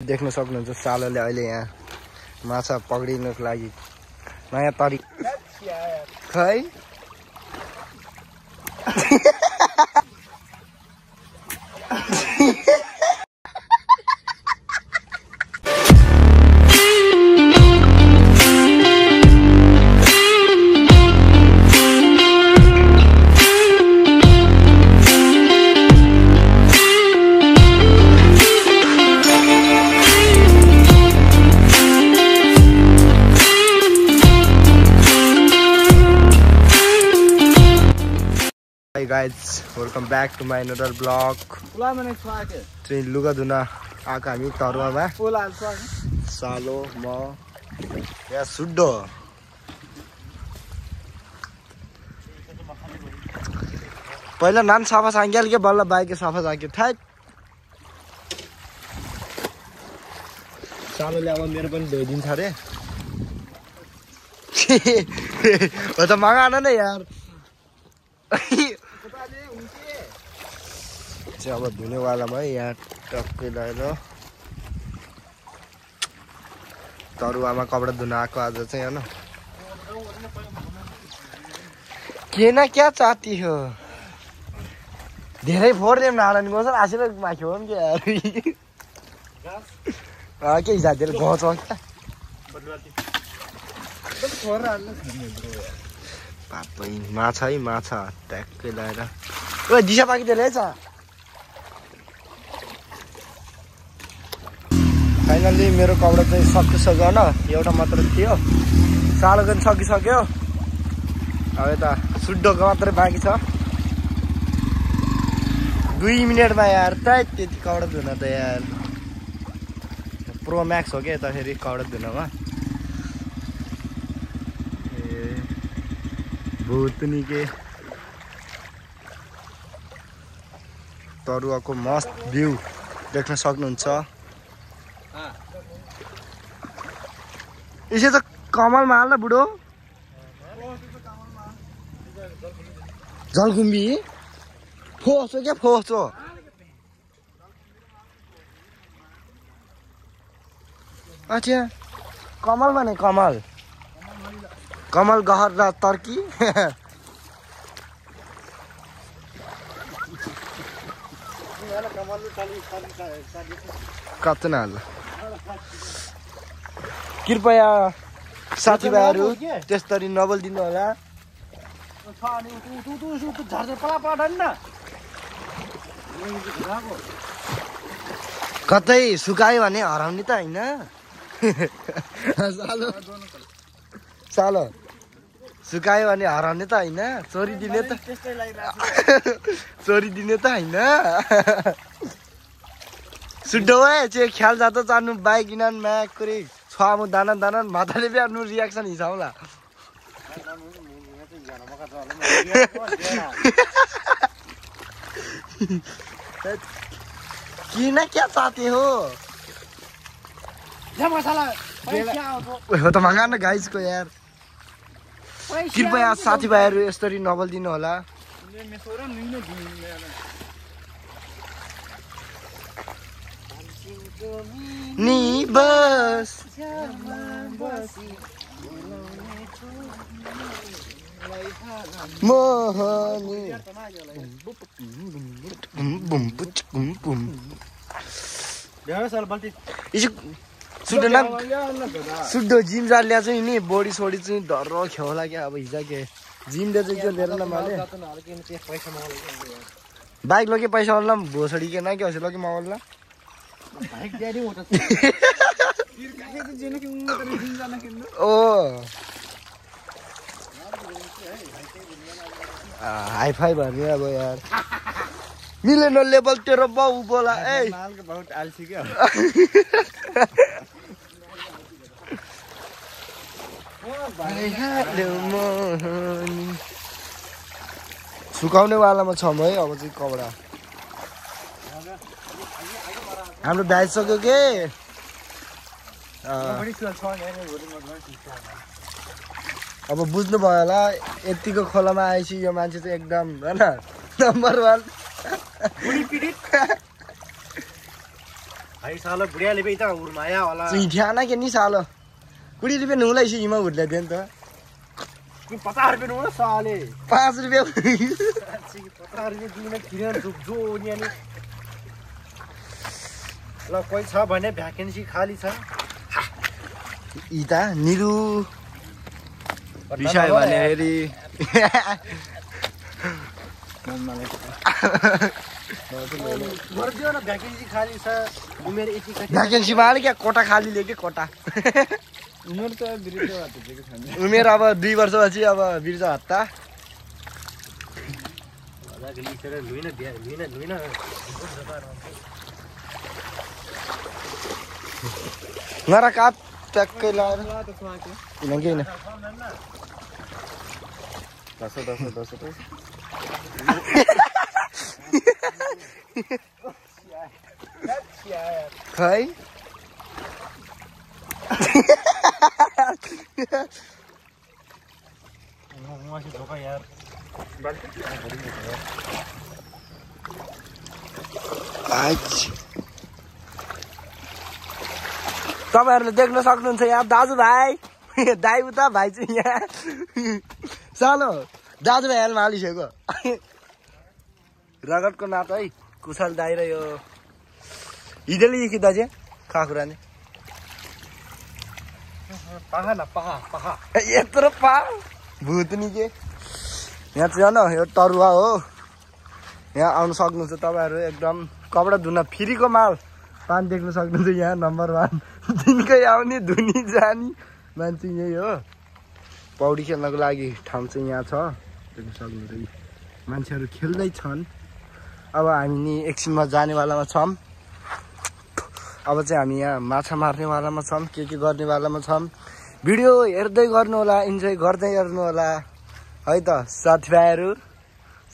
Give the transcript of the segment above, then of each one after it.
देख्न सक्नुहुन्छ सालोले अहिले यहाँ माछा पक्रिनुको लागि। नयाँ तरिक। खै? welcome back to my another vlog. चाहिँ लुगा धुन आएको हामी तरुवामा सालो म यहाँ सुड्डो पहिला नान सफा साङ्ग्याल के बल्ल बाइक सफा साक्यो ठ्याक सालोले अब मेरो पनि धोइदिन्छ अरे हो त मगान न यार चाहिँ अब धुनेवालामा है यहाँ टक्कै लगाएर तरुवामा कपडा धुन आएको आज चाहिँ होइन के न क्या चाहती हो धेरै फोहोर नारायण गर्छ आसिर माख्यो पनि के यार के हिसाबले गाउँछ क्या पापै माछा है माछा ट्याक्कै लगाएर ओ दिशा पाकी त्यसले फाइनल्ली मेरो कपडा चाहिँ सकिसक्यो होइन एउटा मात्र थियो। सालो पनि सकिसक्यो। अब यता सुड्डोको मात्रै बाँकी छ। दुई मिनटमा यार त त्यति कपडा धुन त यार। प्रो म्याक्स हो क्या यता फेरि कपडा धुनमा? ए भुतनी के? तरुवाको मस्त भ्यू देख्न सक्नुहुन्छ। यसो त कमलमा हाल न बुढो। जलकुम्बी फोसो क्या? फोसो। अच्छा कमल भने कमल। कमल गहर र तर्की कति हाल कृपया साथीभाइहरू त्यसरी नबोलिदिनु होला। कतै सुकायो भने हराउने त होइन। सालो। सुकायो भने हराउने त होइन। चोरिदिने त चोरिदिने त होइन। सुड्डो चाहिँ ख्याल जाँदा जानु बाइक इनान म्याक कुरै छुवामु दाना दाना माताले पनि आफ्नो रियाक्सन हिसाबला किन क्या चाहते हो हो त मगा न गाइसको यार कृपया साथीभाइहरू यसरी नबोलिदिनु होला नि बस मोहनी सुड्डो सुड्डो जिम जाल ल्या चाहिँ नि बडी सोडी चाहिँ डर खेउला क्या अब हिजो के जिमले चाहिँ लिएर माले बाइक लगे पैसा वाला भोसडी के ना क्या होसे लगे मावल ना ओ। हाई फाई भन्ने अब यार। मिलेन लेभल तेरो बाउ बोला ए बहुत आलसी क्या सुकाउने वालामा छौँ है अब चाहिँ कपडा। हाम्रो भ्याइसक्यो के? अब बुझ्नुभयो होला यतिको खोलामा आएपछि यो मान्छे चाहिँ एकदम होइन नम्बर वान चिठ्याना के नि सालो? कुड़ी रुपियाँ नुलाई सी हिमा उठ्लै दियो नि त। पचास रुपियाँ साले। पाँच रुपियाँ पचास रुपियाँ दिन किन जो यहाँनिर ल कोही छ भने भ्याकेन्सी खाली छ। यी त निरु विषय भने फेरि। भ्याकेन्सीमा अलिक क्या? कोटा खाली ल्यायो कि कोटा? उमेर अब दुई वर्षपछि अब बिर्ज हत्ता। नरकात टक्केला इनंगे इन दसो दसो दसो दसो खाई मुआ से धोखा यार आज तपाईँहरूले देख्न सक्नुहुन्छ यहाँ दाजुभाइ दाइ उता भाइ चाहिँ यहाँ। सानो दाजुभाइ हाल्नु हालिसक्यो। रगतको नाता है कुशल दाइ र यो हिजोले कि दाजे। खाकुरा नि? पाहा न पाहा पाहा। यत्रो पा भूत नि के? यहाँ चाहिँ हेर्न यो तरुवा हो। यहाँ आउनु सक्नुहुन्छ तपाईँहरू एकदम कपडा धुन फ्रीको माल। पान देख्न सक्नुहुन्छ यहाँ नम्बर वान। दिनकै आउने धुनी जाने। मान्छे यही हो। पौडी खेल्नको लागि ठाउँ चाहिँ यहाँ छ। देख्न सक्नुहुन्छ मान्छेहरू खेल्दैछन् अब हामी नि एकछिनमा जानेवालामा छौँ। अब चाहिँ हामी यहाँ माछा मार्नेवालामा छौँ के के गर्नेवालामा छौँ। भिडियो हेर्दै गर्नु होला इन्जोय गर्दै गर्नु होला है त साथीभाइहरू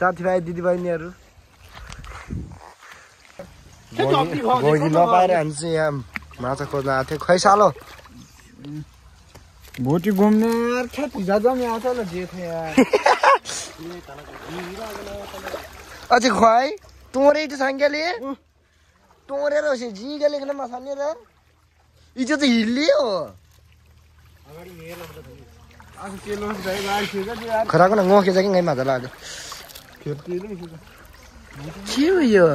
साथीभाइ दिदीबहिनीहरू। भोलि नपाएर हामी चाहिँ यहाँ माछा खोज्न आएको थियो खै सालो। भोटी घुम्ने यार क्या ज्यादा में आता ना जे थे यार। अझै खुवाइ तोरे त्यो साङ्ग्याले तोरेर होस् जिगले किन मसाल्ने र। इज्जत चाहिँ हिल्ली हो। आज के लोग भाई बाहर खेगा जो यार? खराको न ngoke चाहिँ ngay माछा लाग्यो। खेलती नहीं खेगा के हो यो?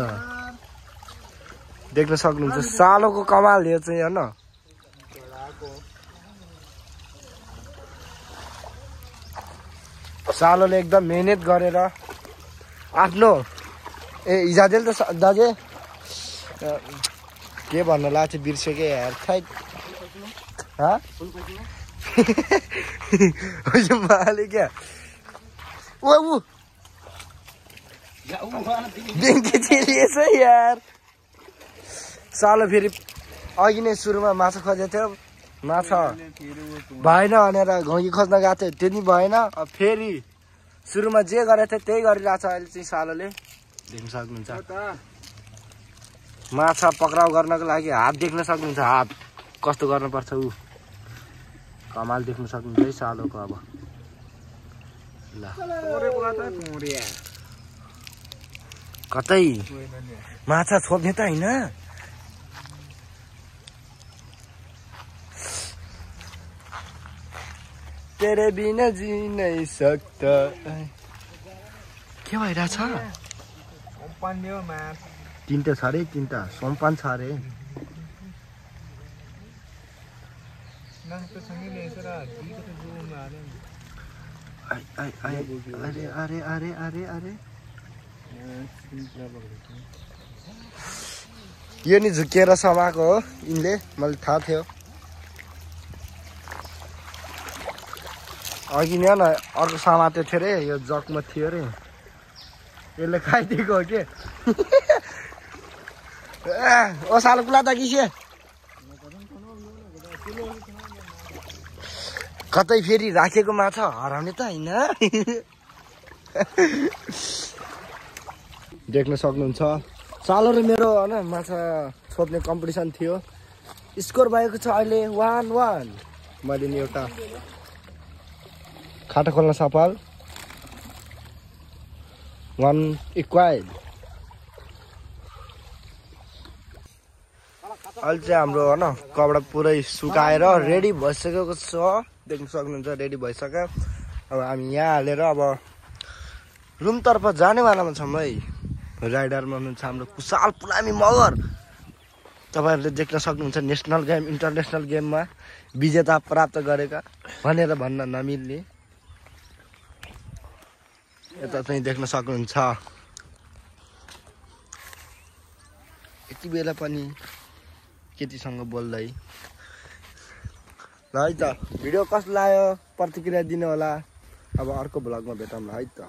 देख्न सक्नुहुन्छ। सालोको कमाल यो चाहिँ हेर्न। सालोले एकदम मिहिनेत गरेर आफ्नो ए हिजोले त दाजे। के भन्नु लाग्छ बिर्सेकै यार खै हँ? यो माले क्या? ऊ बेङ्की चिरिएछ यार। सालो फेरि अघि नै सुरुमा माछा खोजेको थियो। माछा भएन भनेर घोगी खोज्न गएको थियो। त्यो नि भएन। अब फेरि सुरुमा जे गरेको थियो त्यही गरिरहेको छ अहिले चाहिँ सालोले। देख्न सक्नुहुन्छ। माछा पक्राउ गर्नको लागि हात देख्न सक्नुहुन्छ। हात कस्तो गर्नुपर्छ ऊ? कमाल देख्न सक्नुहुन्छ है सालोको अब। ल। कतै माछा छोप्ने त होइन। तेरे बिना जी नै सक्ता। के भइरहेछ तिनवटा छ अरे तिनवटा सोमपान छ अरे। अरे अरे अरे अरे अरे। यो नि झुकेर समाएको हो यिनले। मैले थाहा थियो। अघि नै न अर्को समातेको थियो अरे यो जगमा थियो अरे यसले खाइदिएको हो के? ओ कुला त किसे? कतै फेरि राखेको माछा हराउने त होइन। देख्न सक्नुहुन्छ। सालो र मेरो होइन माछा छोप्ने कम्पिटिसन थियो। स्कोर भएको छ अहिले वान वान। मैले नि एउटा खाटा खोल्न सफल। वान इक्वाइल अहिले चाहिँ हाम्रो होइन कपडा पुरै सुकाएर रेडी भइसकेको छ। देख्न सक्नुहुन्छ रेडी भइसक्यो। अब हामी यहाँ हालेर अब रुमतर्फ जानेवालामा छौँ है राइडरमा हुनुहुन्छ हाम्रो कुशाल पुलामी मगर। तपाईँहरूले देख्न सक्नुहुन्छ नेसनल गेम इन्टरनेसनल गेममा विजेता प्राप्त गरेका। भनेर भन्न नमिल्ने। यता चाहिँ देख्न सक्नुहुन्छ। यति बेला पनि केटीसँग बोल्दै। ल है त भिडियो कस्तो लाग्यो? प्रतिक्रिया दिनु होला अब अर्को भ्लगमा भेटौँ है त।